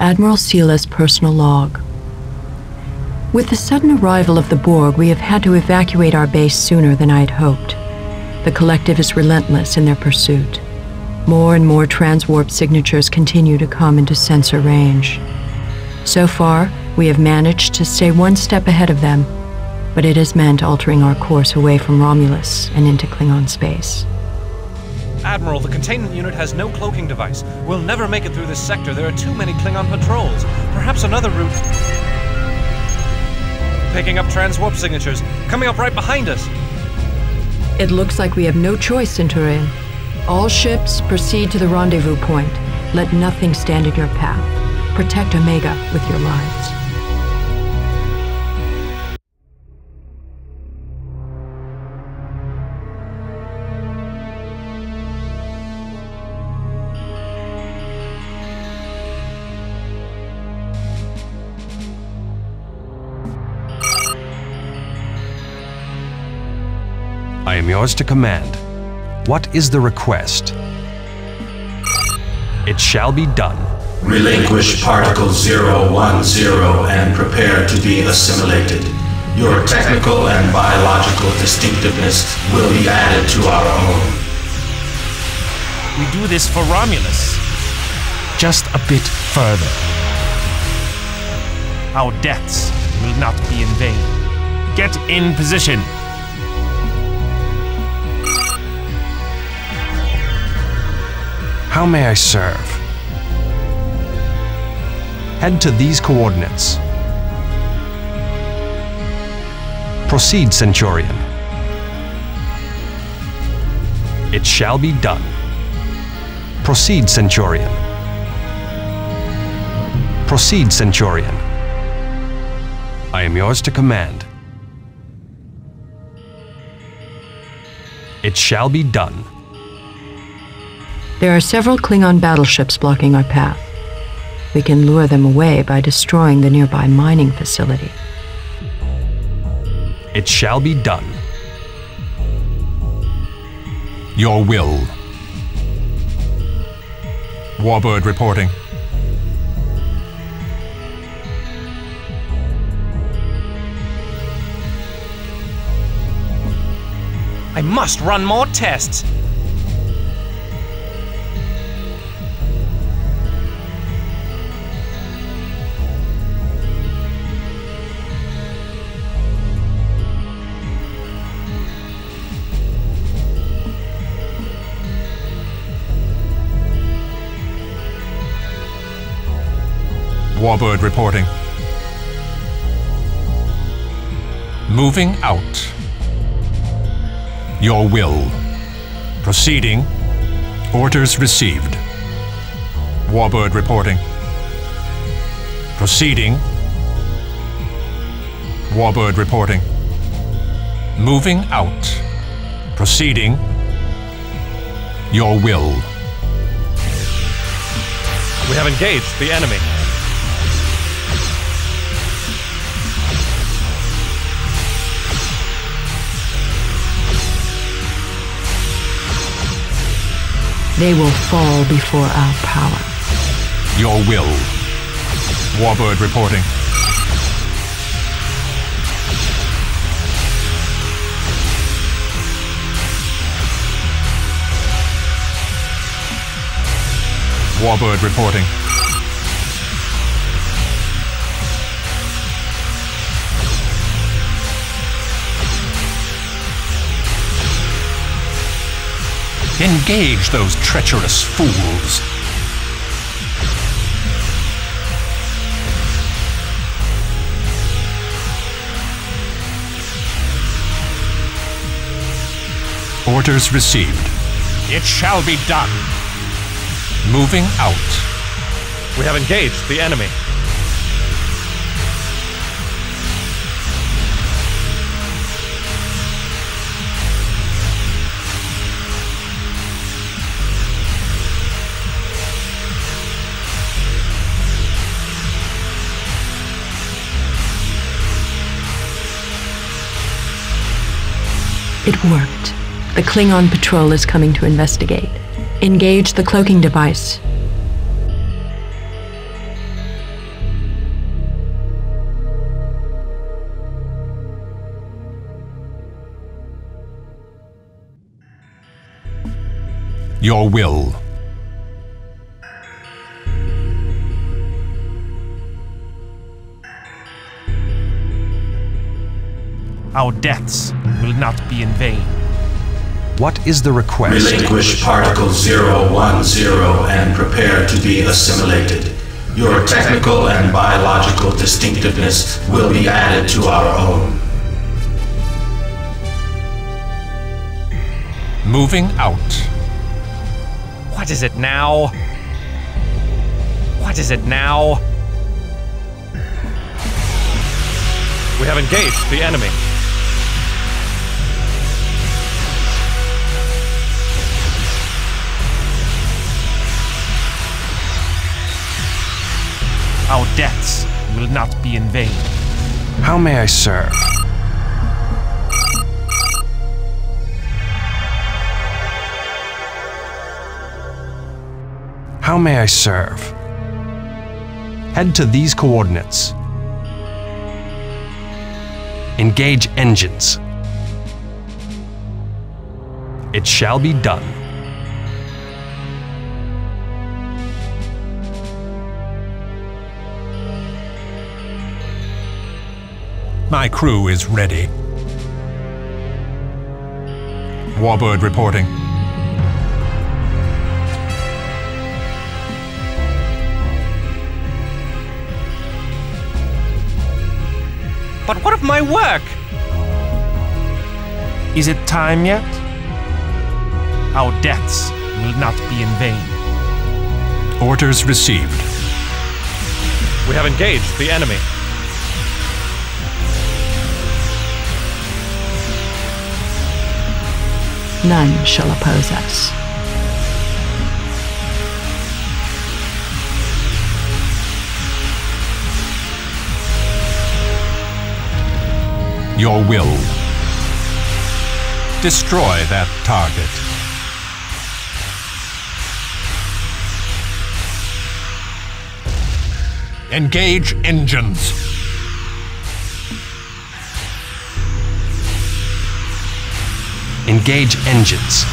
Admiral Sela's personal log. With the sudden arrival of the Borg, we have had to evacuate our base sooner than I had hoped. The collective is relentless in their pursuit. More and more transwarp signatures continue to come into sensor range. So far, we have managed to stay one step ahead of them, but it has meant altering our course away from Romulus and into Klingon space. Admiral, the containment unit has no cloaking device. We'll never make it through this sector. There are too many Klingon patrols. Perhaps another route picking up transwarp signatures, coming up right behind us. It looks like we have no choice, Centurion. All ships proceed to the rendezvous point. Let nothing stand in your path. Protect Omega with your lives. I am yours to command. What is the request? It shall be done. Relinquish Particle 010 and prepare to be assimilated. Your technical and biological distinctiveness will be added to our own. We do this for Romulus. Just a bit further. Our deaths will not be in vain. Get in position. How may I serve? Head to these coordinates. Proceed, Centurion. It shall be done. Proceed, Centurion. Proceed, Centurion. I am yours to command. It shall be done. There are several Klingon battleships blocking our path. We can lure them away by destroying the nearby mining facility. It shall be done. Your will. Warbird reporting. I must run more tests. Warbird reporting. Moving out. Your will. Proceeding. Orders received. Warbird reporting. Proceeding. Warbird reporting. Moving out. Proceeding. Your will. We have engaged the enemy. They will fall before our power. Your will. Warbird reporting. Warbird reporting. Engage those treacherous fools. Orders received. It shall be done. Moving out. We have engaged the enemy. It worked. The Klingon patrol is coming to investigate. Engage the cloaking device. Your will. Our deaths will not be in vain. What is the request? Relinquish Particle 010 and prepare to be assimilated. Your technical and biological distinctiveness will be added to our own. Moving out. What is it now? What is it now? We have engaged the enemy. Our deaths will not be in vain. How may I serve? How may I serve? Head to these coordinates. Engage engines. It shall be done. My crew is ready. Warbird reporting. But what of my work? Is it time yet? Our deaths will not be in vain. Orders received. We have engaged the enemy. None shall oppose us. Your will. Destroy that target. Engage engines. Engage engines.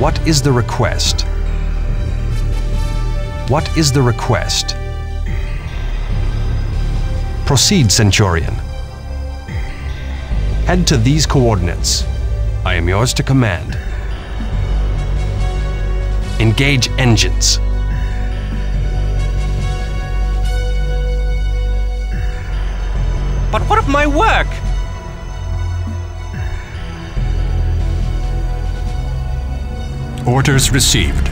What is the request? What is the request? Proceed, Centurion. Head to these coordinates. I am yours to command. Engage engines. But what of my work? Orders received.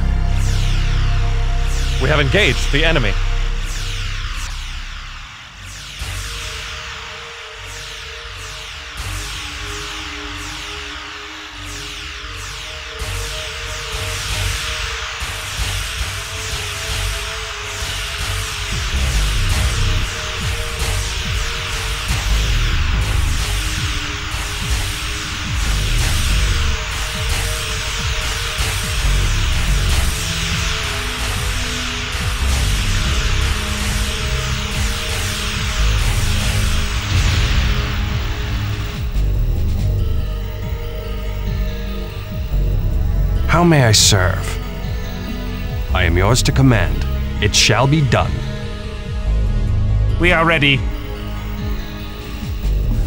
We have engaged the enemy. May I serve? I am yours to command. It shall be done. We are ready.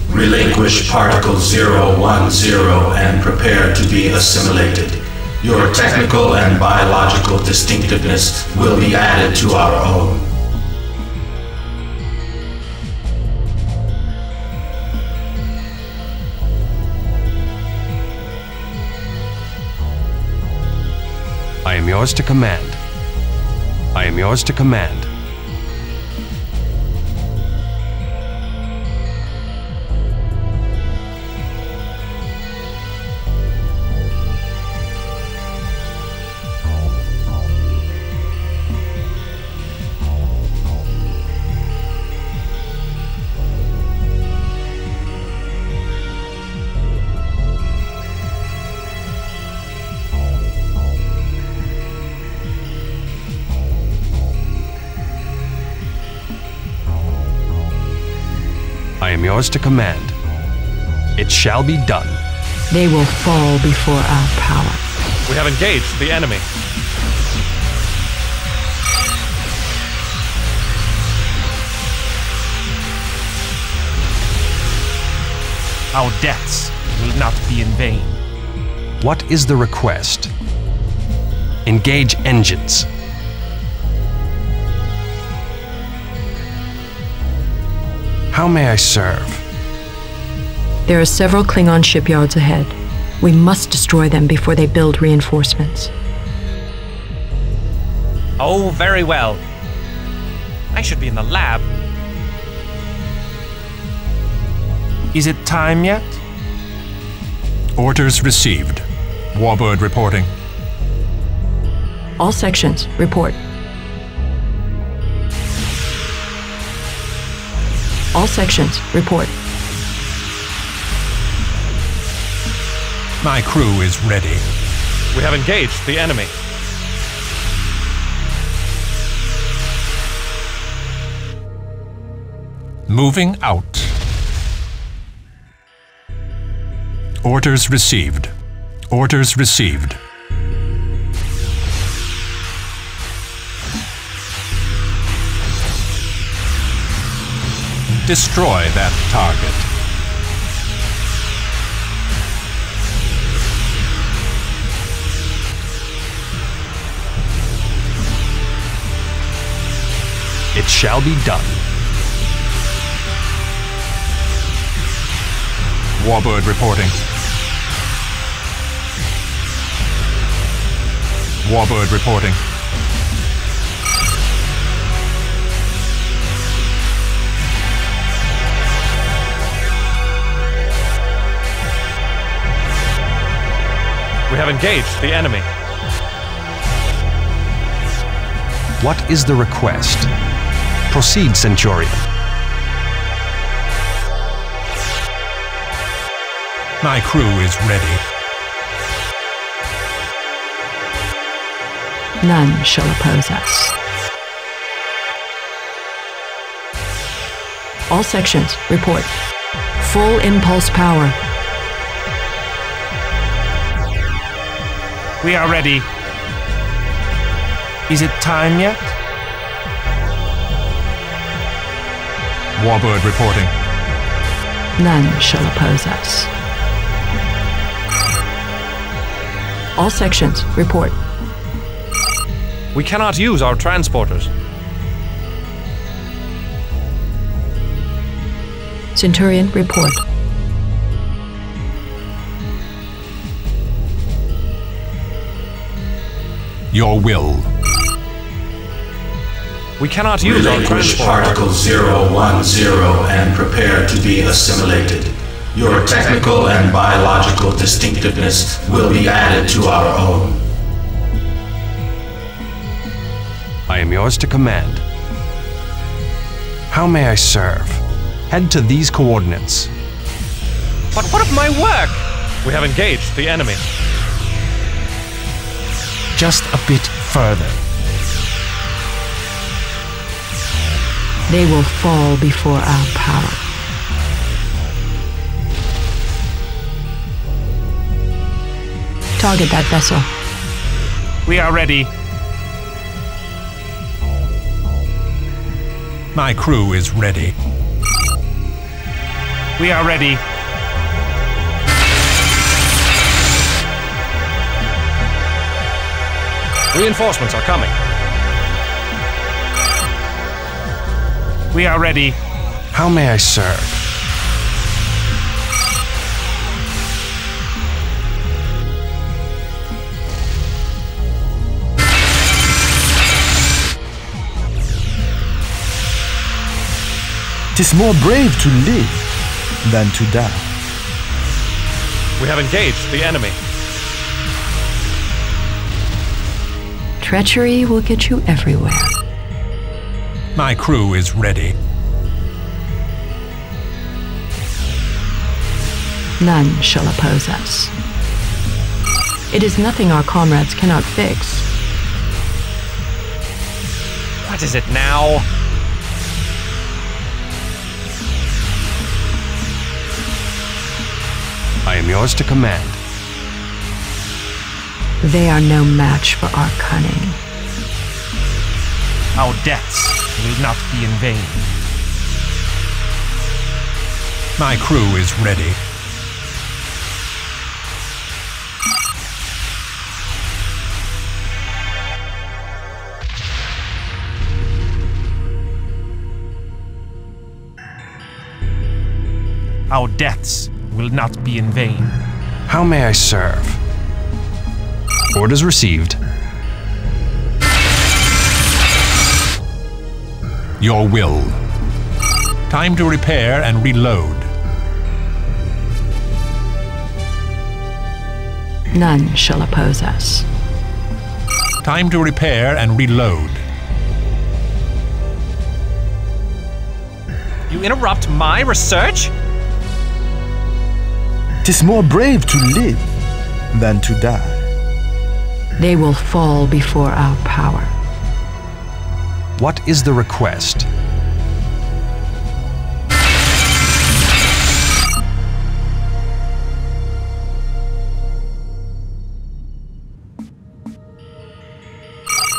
Relinquish Particle 010 and prepare to be assimilated. Your technical and biological distinctiveness will be added to our own. Am yours to command. I am yours to command. Command. It shall be done. They will fall before our power. We have engaged the enemy. Our deaths will not be in vain. What is the request? Engage engines. How may I serve? There are several Klingon shipyards ahead. We must destroy them before they build reinforcements. Oh, very well. I should be in the lab. Is it time yet? Orders received. Warbird reporting. All sections, report. All sections, report. My crew is ready. We have engaged the enemy. Moving out. Orders received. Orders received. Destroy that target. It shall be done. Warbird reporting. Warbird reporting. We have engaged the enemy. What is the request? Proceed, Centurion. My crew is ready. None shall oppose us. All sections, report. Full impulse power. We are ready. Is it time yet? Warbird reporting. None shall oppose us. All sections, report. We cannot use our transporters. Centurion, report. Your will. We cannot use our Relinquish transporters. Particle 010 and prepare to be assimilated. Your technical and biological distinctiveness will be added to our own. I am yours to command. How may I serve? Head to these coordinates. But what of my work? We have engaged the enemy. Just a bit further. They will fall before our power. Target that vessel. We are ready. My crew is ready. We are ready. Reinforcements are coming. We are ready. How may I serve? Tis more brave to live than to die. We have engaged the enemy. Treachery will get you everywhere. My crew is ready. None shall oppose us. It is nothing our comrades cannot fix. What is it now? I am yours to command. They are no match for our cunning. Our deaths will not be in vain. My crew is ready. Our deaths will not be in vain. How may I serve? Orders received. Your will. Time to repair and reload. None shall oppose us. Time to repair and reload. You interrupt my research? Tis more brave to live than to die. They will fall before our power. What is the request?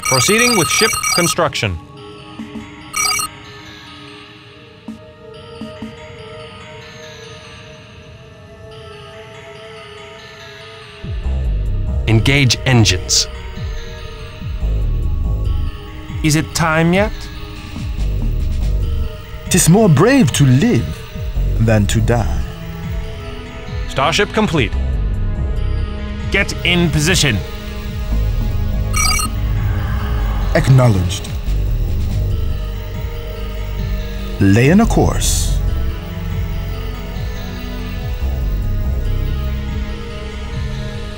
Proceeding with ship construction. Engage engines. Is it time yet? Tis more brave to live than to die. Starship complete. Get in position. Acknowledged. Lay in a course.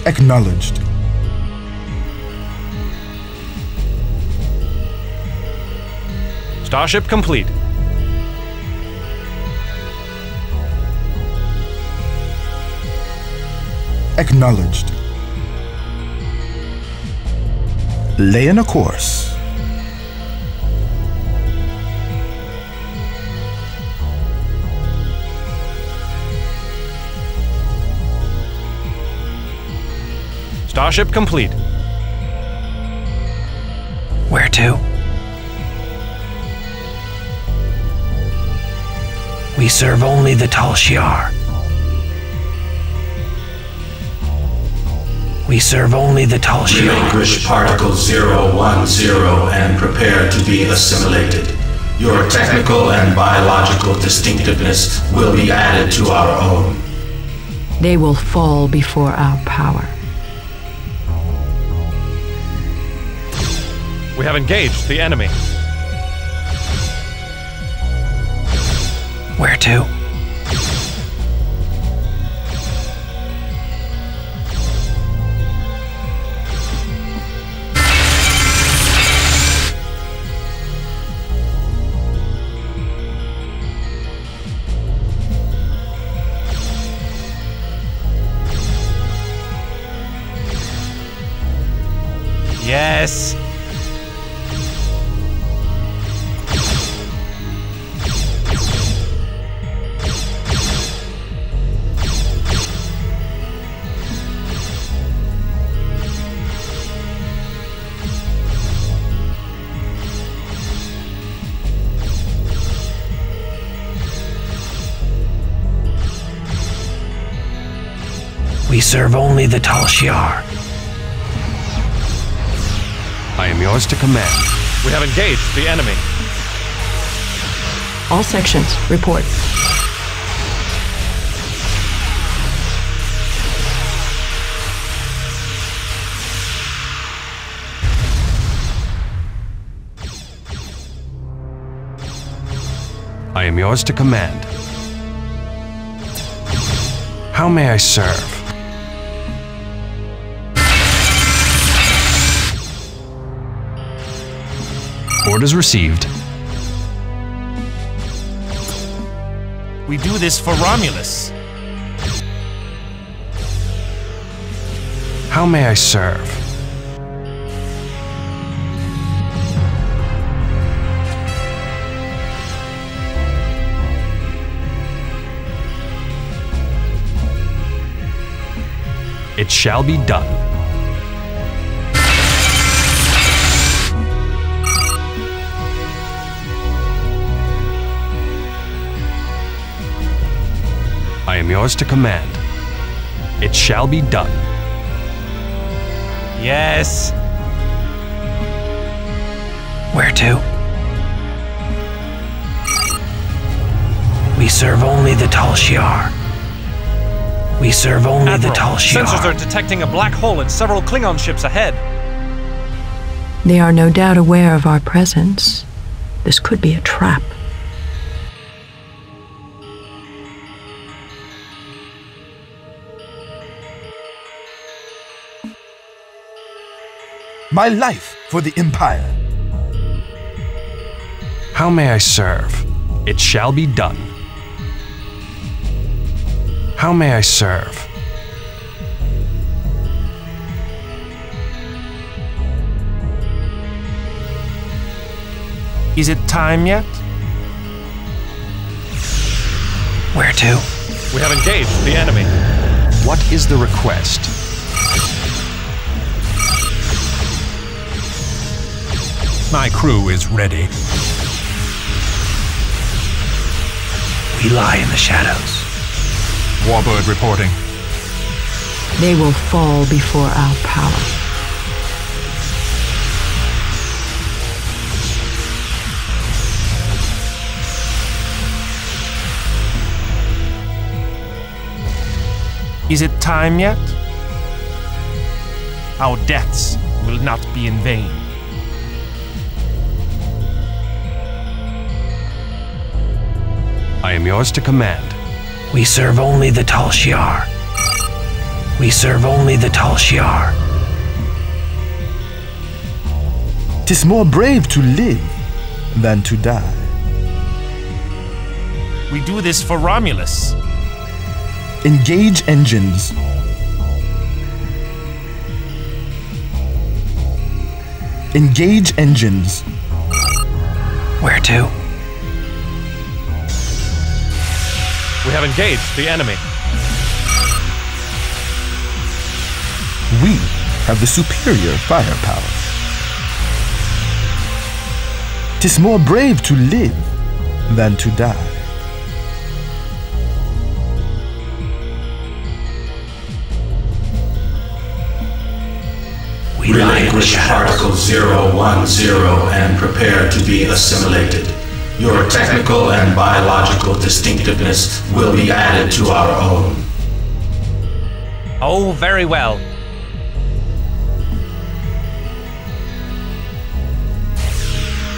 Acknowledged. Starship complete. Acknowledged. Lay in a course. Starship complete. Where to? We serve only the Tal Shiar. We serve only the Tal Shiar. Relinquish Particle 010 and prepare to be assimilated. Your technical and biological distinctiveness will be added to our own. They will fall before our power. We have engaged the enemy. Where to? Yes. Serve only the Tal Shiar. I am yours to command. We have engaged the enemy. All sections, report. I am yours to command. How may I serve? Orders received. We do this for Romulus. How may I serve? It shall be done. Am yours to command. It shall be done. Yes. Where to? We serve only the Tal Shiar. We serve only Admiral, the Tal Shiar. sensors are detecting a black hole in several Klingon ships ahead. They are no doubt aware of our presence. This could be a trap. My life for the Empire. How may I serve? It shall be done. How may I serve? Is it time yet? Where to? We have engaged the enemy. What is the request? My crew is ready. We lie in the shadows. Warbird reporting. They will fall before our power. Is it time yet? Our deaths will not be in vain. I am yours to command. We serve only the Tal Shiar. We serve only the Tal Shiar. Tis more brave to live than to die. We do this for Romulus. Engage engines. Engage engines. Where to? Have engaged the enemy. We have the superior firepower. Tis more brave to live than to die. We lie in the Relinquish shadows. Particle 010 and prepare to be assimilated. Your technical and biological distinctiveness will be added to our own. Oh, very well.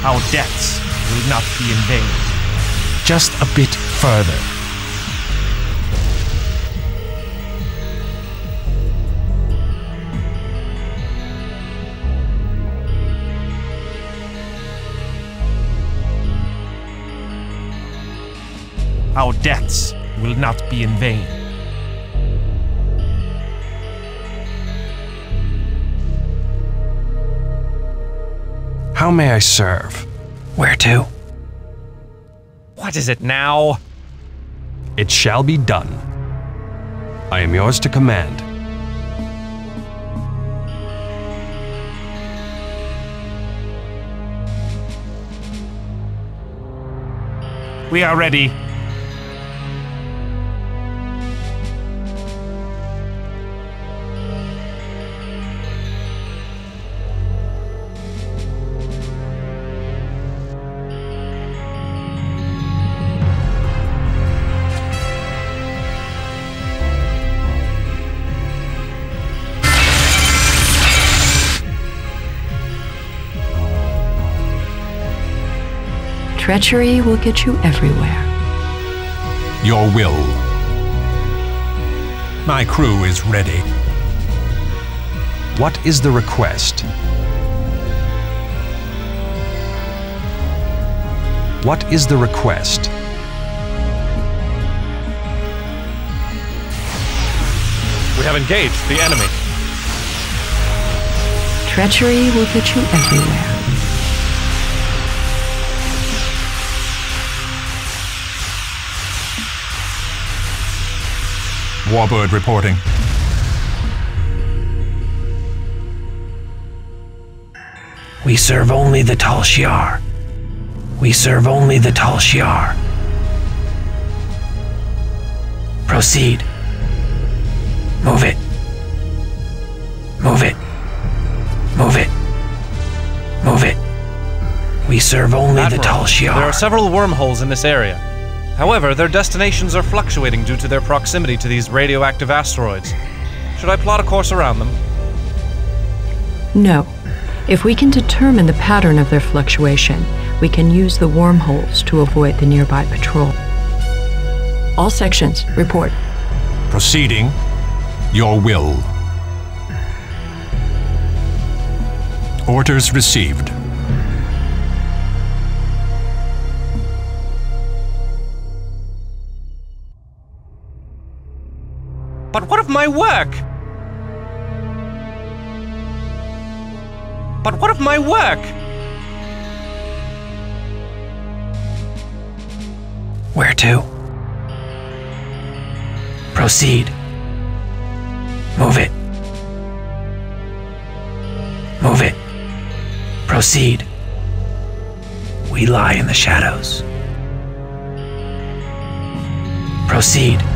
Our deaths will not be in vain. Just a bit further. Our deaths will not be in vain. How may I serve? Where to? What is it now? It shall be done. I am yours to command. We are ready. Treachery will get you everywhere. Your will. My crew is ready. What is the request? What is the request? We have engaged the enemy. Treachery will get you everywhere. Warbird reporting. We serve only the Tal Shiar. We serve only the Tal Shiar. Proceed. Move it. Move it. Move it. Move it. We serve only Admiral, the Tal Shiar. There are several wormholes in this area. However, their destinations are fluctuating due to their proximity to these radioactive asteroids. Should I plot a course around them? No. If we can determine the pattern of their fluctuation, we can use the wormholes to avoid the nearby patrol. All sections, report. Proceeding. Your will. Orders received. But what of my work? But what of my work? Where to? Proceed. Move it. Move it. Proceed. We lie in the shadows. Proceed.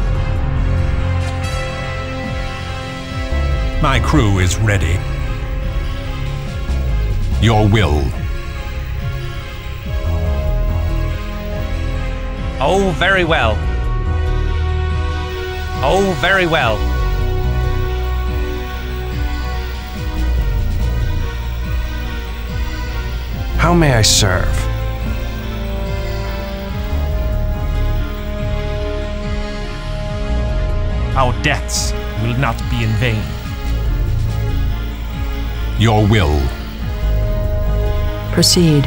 My crew is ready. Your will. Oh, very well. Oh, very well. How may I serve? Our deaths will not be in vain. Your will. Proceed.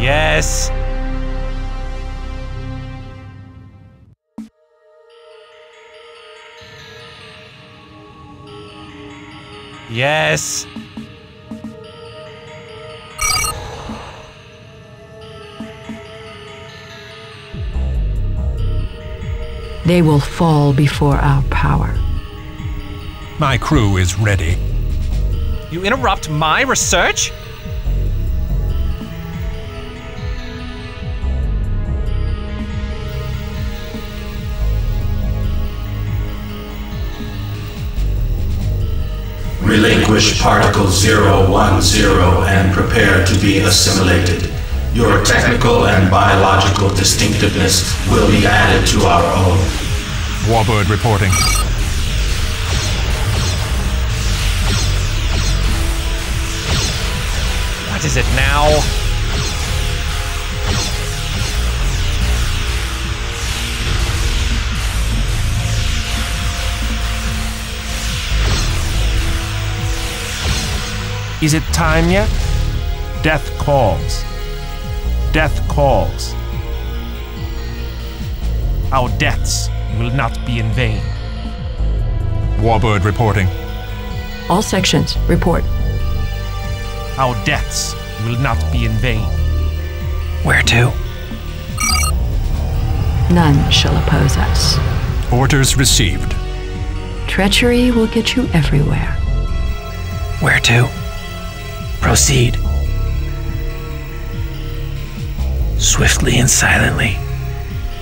Yes. Yes. They will fall before our power. My crew is ready. You interrupt my research? Relinquish Particle 010 and prepare to be assimilated. Your technical and biological distinctiveness will be added to our own. Warbird reporting. Is it now? Is it time yet? Death calls. Death calls. Our deaths will not be in vain. Warbird reporting. All sections, report. Our deaths will not be in vain. Where to? None shall oppose us. Orders received. Treachery will get you everywhere. Where to? Proceed. Swiftly and silently.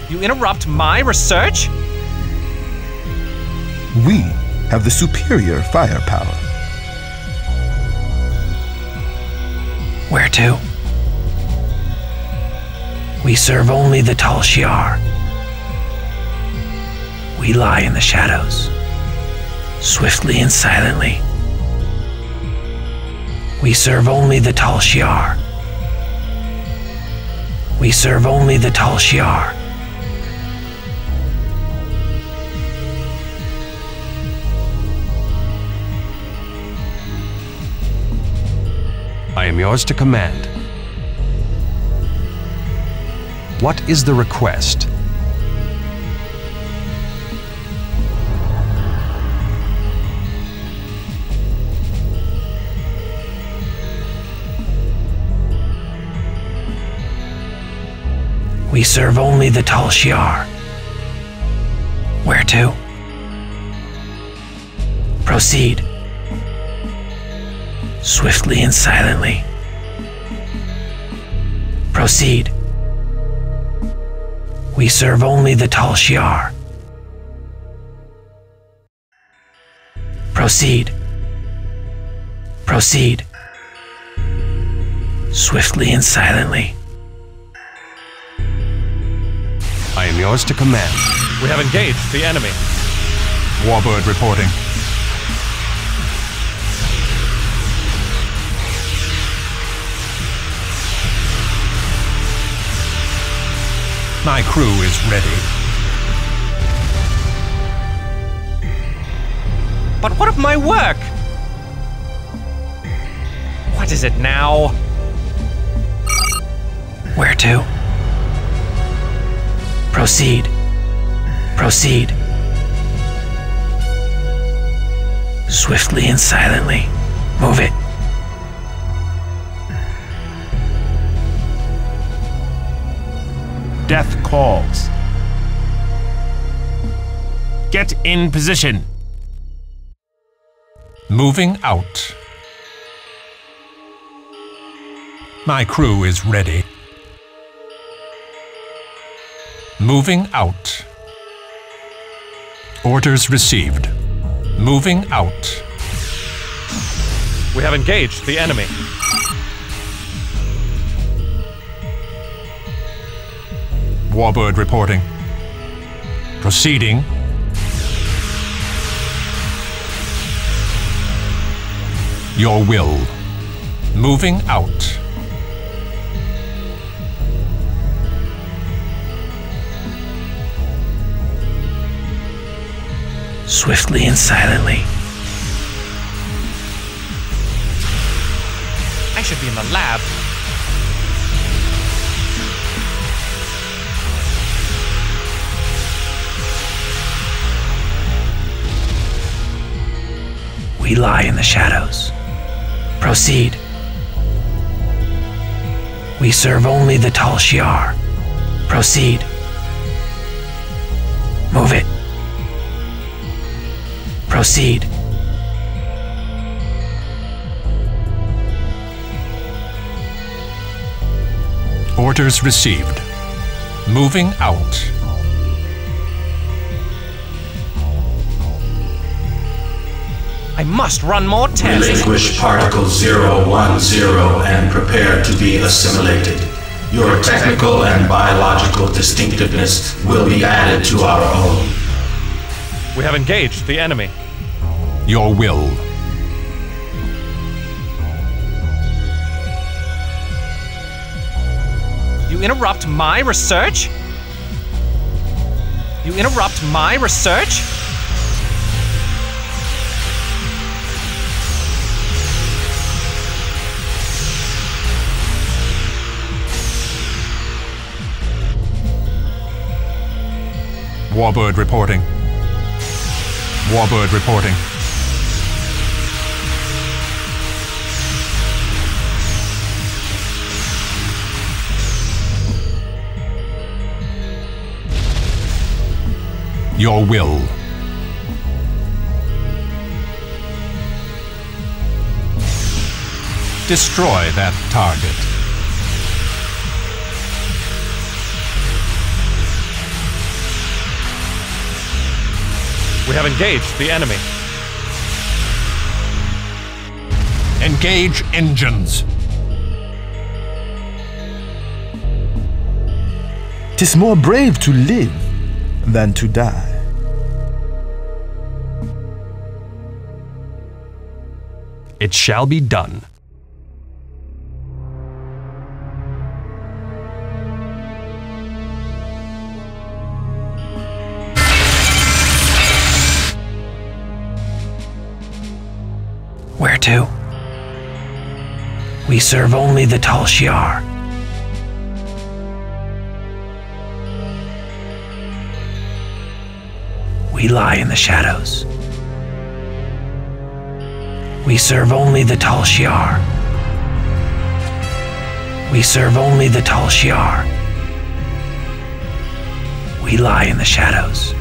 You interrupt my research? We have the superior firepower. Where to? We serve only the Tal Shiar. We lie in the shadows, swiftly and silently. We serve only the Tal Shiar. We serve only the Tal Shiar. Am yours to command. What is the request? We serve only the Tal Shiar. Where to? Proceed. Swiftly and silently. Proceed. We serve only the Tal Shiar. Proceed. Proceed. Swiftly and silently. I am yours to command. We have engaged the enemy. Warbird reporting. My crew is ready. But what of my work? What is it now? Where to? Proceed. Proceed. Swiftly and silently. Move it. Calls. Get in position. Moving out. My crew is ready. Moving out. Orders received. Moving out. We have engaged the enemy. Warbird reporting. Proceeding. Your will. Moving out. Swiftly and silently. I should be in the lab. We lie in the shadows. Proceed. We serve only the Tal Shiar. Proceed. Move it. Proceed. Orders received. Moving out. I must run more tests. Relinquish Particle 010 and prepare to be assimilated. Your technical and biological distinctiveness will be added to our own. We have engaged the enemy. Your will. You interrupt my research? You interrupt my research? Warbird reporting. Warbird reporting. Your will. Destroy that target. We have engaged the enemy. Engage engines. Tis more brave to live than to die. It shall be done. We serve only the Tal Shiar. We lie in the shadows. We serve only the Tal Shiar. We serve only the Tal Shiar. We lie in the shadows.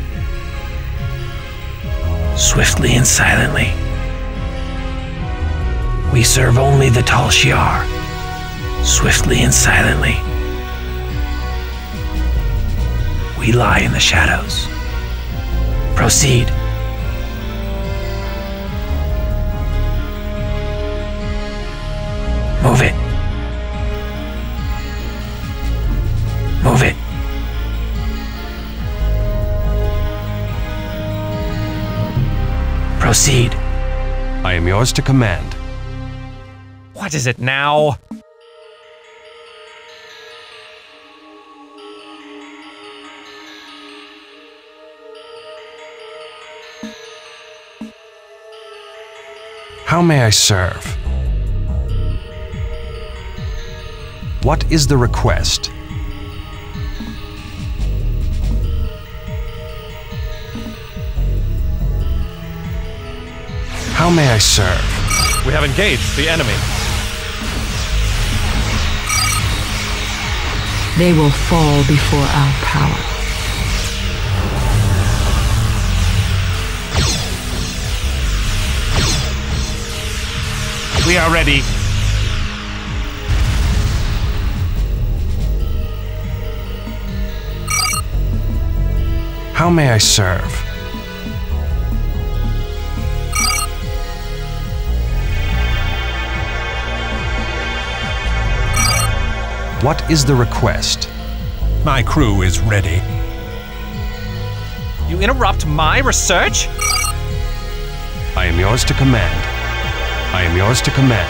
Swiftly and silently. We serve only the Tal Shiar, swiftly and silently. We lie in the shadows. Proceed. Move it. Move it. Proceed. I am yours to command. What is it now? How may I serve? What is the request? How may I serve? We have engaged the enemy. They will fall before our power. We are ready. How may I serve? What is the request? My crew is ready. You interrupt my research? I am yours to command. I am yours to command.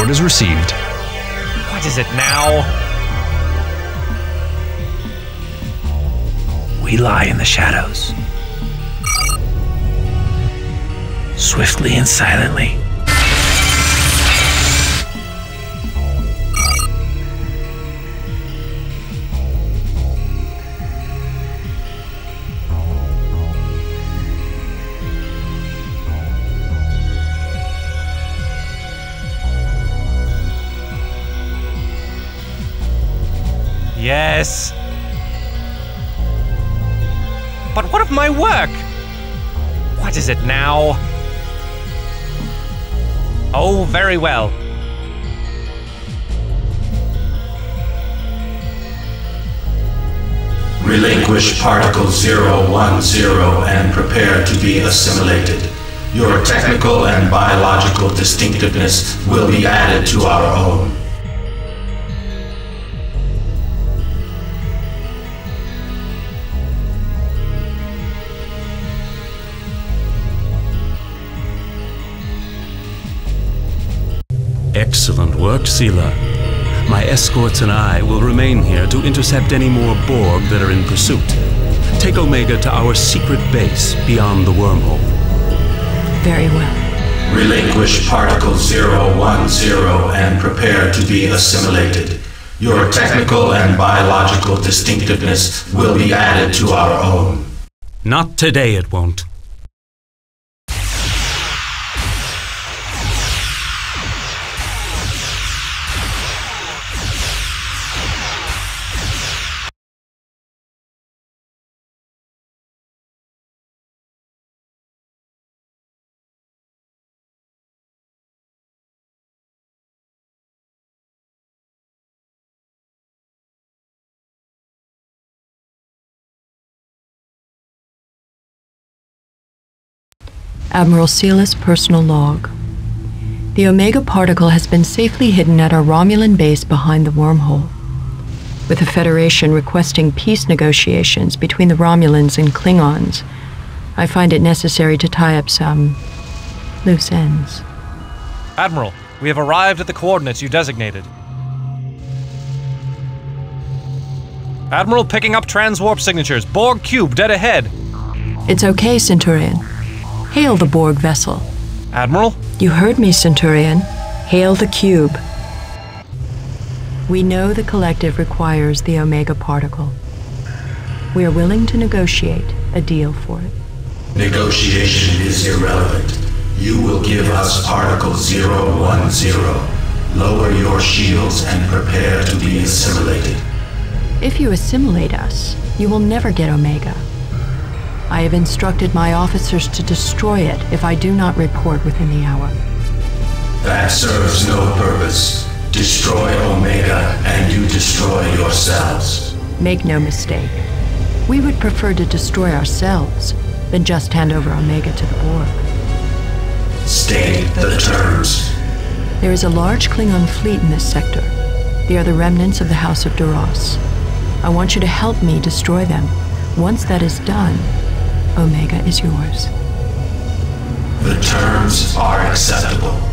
Orders received. What is it now? We lie in the shadows. Swiftly and silently. Yes. But what of my work? What is it now? Oh, very well. Relinquish Particle 010 and prepare to be assimilated. Your technical and biological distinctiveness will be added to our own. Excellent work, Sela. My escorts and I will remain here to intercept any more Borg that are in pursuit. Take Omega to our secret base beyond the wormhole. Very well. Relinquish Particle 010 and prepare to be assimilated. Your technical and biological distinctiveness will be added to our own. Not today, it won't. Admiral Sela's personal log. The Omega particle has been safely hidden at our Romulan base behind the wormhole. With the Federation requesting peace negotiations between the Romulans and Klingons, I find it necessary to tie up some loose ends. Admiral, we have arrived at the coordinates you designated. Admiral picking up transwarp signatures. Borg cube dead ahead. It's okay, Centurion. Hail the Borg vessel. Admiral? You heard me, Centurion. Hail the cube. We know the collective requires the Omega particle. We are willing to negotiate a deal for it. Negotiation is irrelevant. You will give us Particle 010. Lower your shields and prepare to be assimilated. If you assimilate us, you will never get Omega. I have instructed my officers to destroy it if I do not report within the hour. That serves no purpose. Destroy Omega and you destroy yourselves. Make no mistake. We would prefer to destroy ourselves than just hand over Omega to the Borg. State the terms. There is a large Klingon fleet in this sector. They are the remnants of the House of Duras. I want you to help me destroy them. Once that is done, Omega is yours. The terms are acceptable.